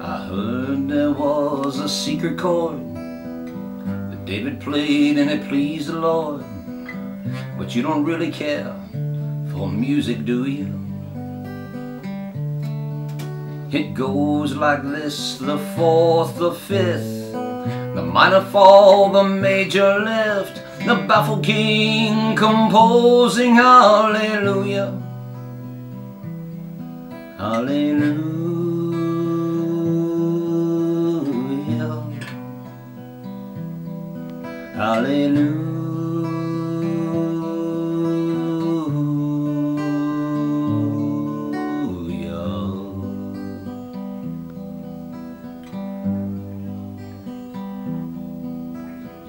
I heard there was a secret chord that David played and it pleased the Lord. But you don't really care for music, do you? It goes like this, the fourth, the fifth, the minor fall, the major lift, the baffled king composing hallelujah. Hallelujah. Hallelujah.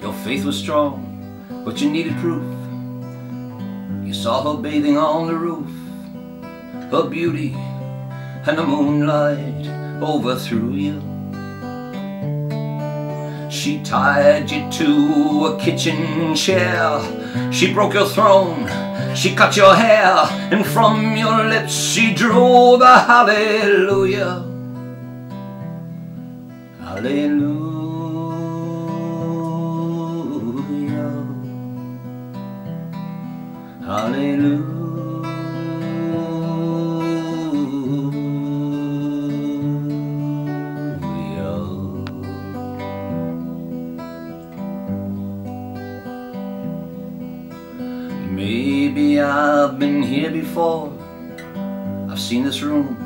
Your faith was strong, but you needed proof. You saw her bathing on the roof, her beauty and the moonlight overthrew you. She tied you to a kitchen chair. She broke your throne. She cut your hair. And from your lips she drew the hallelujah. Hallelujah. Hallelujah. Maybe I've been here before. I've seen this room.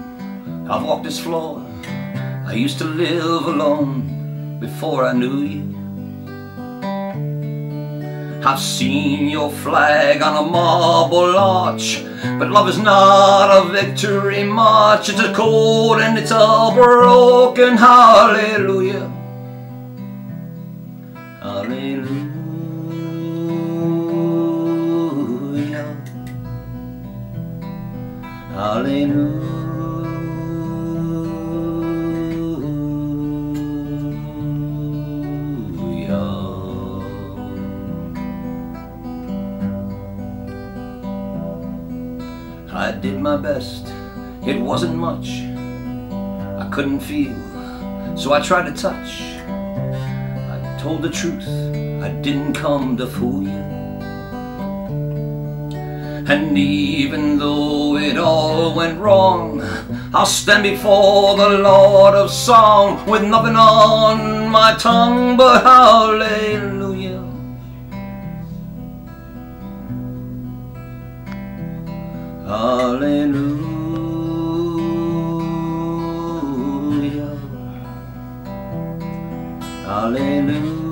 I've walked this floor. I used to live alone before I knew you. I've seen your flag on a marble arch, but love is not a victory march. It's a cold and it's a broken hallelujah. Hallelujah. Hallelujah. I did my best, it wasn't much. I couldn't feel, so I tried to touch. I told the truth, I didn't come to fool you. And even though it all went wrong, I'll stand before the Lord of Song with nothing on my tongue but hallelujah. Hallelujah. Hallelujah.